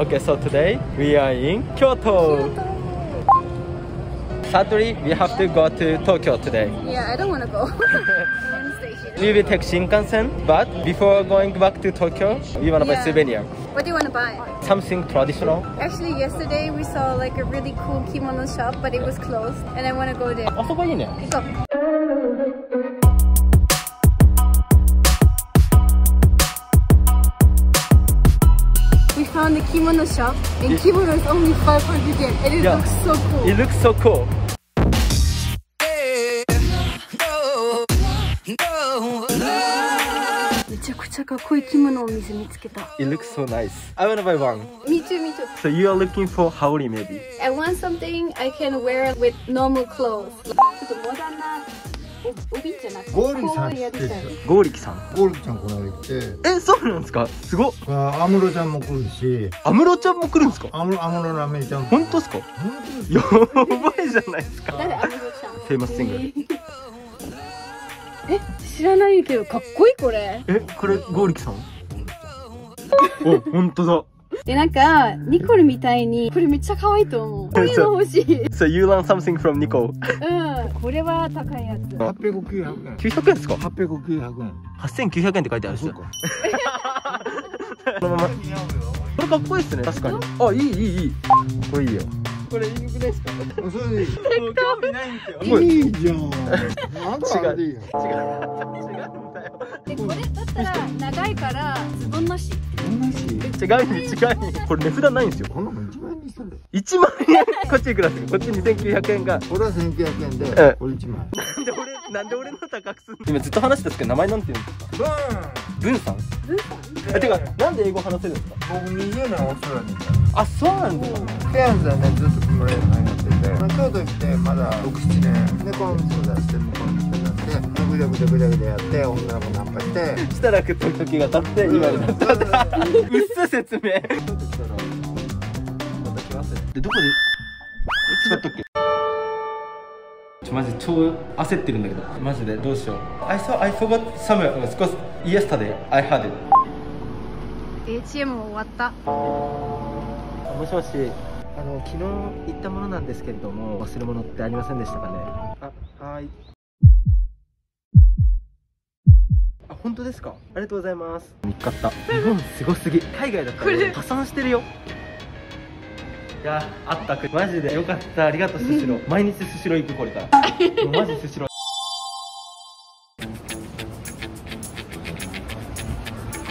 Okay, so today we are in Kyoto. Sadly, we have to go to Tokyo today. Yeah, I don't want to go. I want to stay here. We will take Shinkansen, but before going back to Tokyo, we wanna buy Yeah. souvenir. What do you want to buy? Something traditional. Actually, yesterday we saw like a really cool kimono shop, but it was closed, and I want to go there. あそこいいね。 Go. We Found the kimono shop, and kimono is only 500 yen, and it Yeah. looks so cool. It looks so cool. It looks so nice. I wanna buy one. Me too, me too. So you are looking for haori maybe? I want something I can wear with normal clothes. 帯じゃなくてゴーリーさんこうやりたいゴーリキさん。ゴールちゃんこの間来て。え、そうなんですか？すごっ。あ安室ちゃんも来るし。安室ちゃんも来るんですか？安室安室奈美恵ちゃん。も本当ですか？本当ですやよばいじゃないですか。誰アムロちゃん？フェイマスシングル。え知らないけどかっこいいこれ。え、これゴーリキさん？お、本当だ。でなんかニコルみたいにこれめっちゃ可愛いと思うこういうの欲しい So you learn something from Nico. うんこれは高いやつ八百九百円900円ですか？八百九百円 ?8900 円って書いてあるし。そうこかのまま。これかっこいいですね、確かに。あ、いいいいいい。これいいよ。これいいですか？それでいい興味ないんですよ。いいじゃんなんかあれでいいよ違う。違うんだよ。でこれだったら長いからズボンなし違うに違うに。これ値札ないんですよ。こんなもん一万円にしたんだよ1万円。こっちいくらですかこっち2900円が。俺は千九百円えでこれ一万なんで俺、なんで俺の高くすんの？今ずっと話してたんですけど、名前なんて言うんですか？ブン。さん？ブンさん？え、てか、なんで英語話せるんですか？僕二十年オーストラリアにいあ、そうなんだ。たケアンズはねずっと曇れるのになってて、まあ、京都来てまだ67年でこの店を出して向こうの店になってぐちゃぐちゃぐちゃぐちゃやって女の子ナンパして。したらくっと時が経って、今になった。うっす 説明。京都来たらまた来ますねで、どこで使ったっけ？ちょマジ超焦ってるんだけど。マジでどうしよう。I saw I forgot somewhere. because yesterday I had it. ATM 終わった。もしもしあの昨日行ったものなんですけれども忘れ物ってありませんでしたかね？あはい。あ本当ですか？ありがとうございます。見っかった。日本すごすぎ。海外だったら破産してるよ。いやあったく。マジでよかった。ありがとうスシロー。毎日スシロー行くこれから。マジスシロー。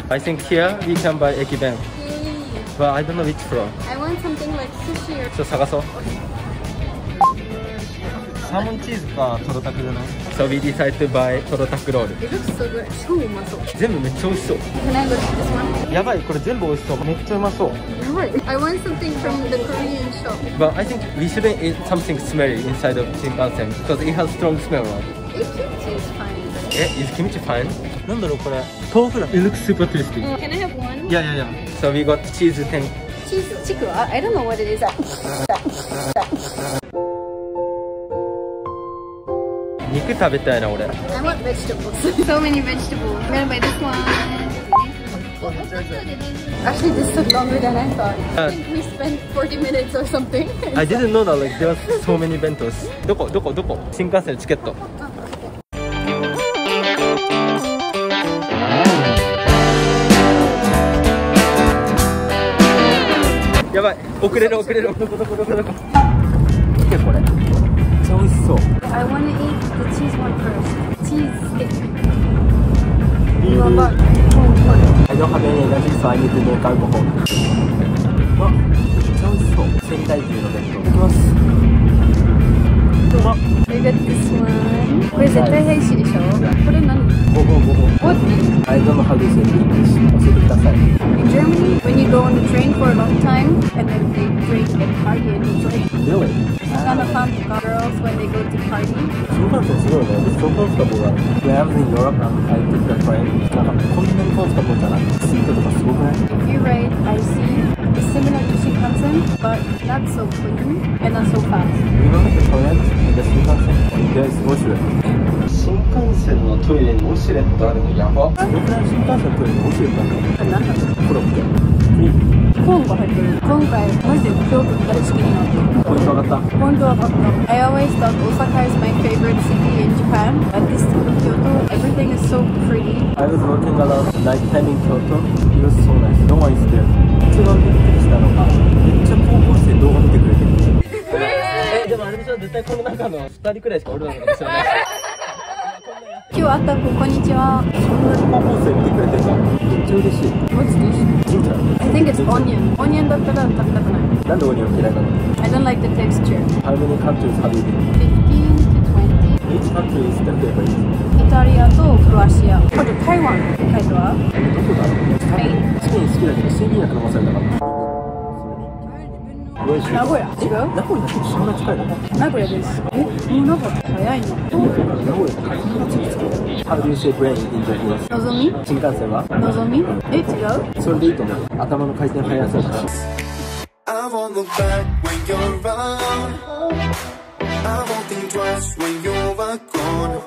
I think here we can buy 駅弁 but I don't know which floor I want something like sushi or ちょっと探そうサーモンチーズかトロタクじゃない So we decide to buy トロタクロール It looks so good 超うまそう全部めっちゃ美味しそう Can I look at this one? やばいこれ全部美味しそうめっちゃうまそう I want something from the Korean shop But I think we shouldn't eat something smelly inside of Shinkansen because it has strong smell right? It え、is kimchi fine? なんだろうこれ豆腐だ It looks super tasty Can I have one? いやいやいや So we got cheese 10 Cheese chikwa? I don't know what it is 肉食べたいな俺 I want vegetables So many vegetables I'm gonna buy this one Actually this took longer than I thought I think we spent 40 minutes or something I didn't know that like there was so many bentos どこどこどこ新幹線のチケット遅れる遅れるこ見てこれめっちゃ美味しそうチーズケーキいい、うん、めっちゃ美味しいでしょこれ何 What? I don't know how to say it in English 教えてください In Germany, when you go on the train for a long time and then they drink and party and it's like Really? kind of fun for girls when they go to party. 新幹線すごいね。私、そうコンフタボーが、When I was in Europe and I took the train, なんかこんなにコンフタボーじゃない。シートとかすごくない If you ride IC, it's similar to Shinkansen, but not so clean and not so fast. で新幹線でウォシュレット新幹線のトイレにウォシュレットあるのやばどのくらい新幹線のトイレにウォシュレットあるのこれ何だろうコロッケコーンが入ってる。今回、マジで京都大好きになった。ポイント上がった本当は分かった。I always thought Osaka is my favorite city in Japan, but this time in Kyoto, everything is so pretty. I was walking around night time in Kyoto? It was so nice No one is there 一番びっくりしたのがめっちゃ高校生動画見てくれてるえでもあれでしょ絶対この中の2人くらいしかおるわけですよね今日会った子、こんにちは。そんなに高校生見てくれてるのめっちゃ嬉しい What's this? ジンジャー I think it's onion. Onion だったら食べたくない。なんでオニオン嫌いなの I don't like the texture. How many countries have you been? 15 to 20. Which country is the favorite? イタリアとクロアチア。これ台湾って書いてはどこだろうスペイン。スペイン好きだけど睡眠薬飲まされたから名古屋？違う？名古屋ってそんな近いの？名古屋です。え？もう名古屋早いの名古屋。って早いの How do you say brain in Japanese? のぞみ？新幹線は？のぞみ？え違う？それでいいと思う頭の回転速さだから I won't think twice when you're gone.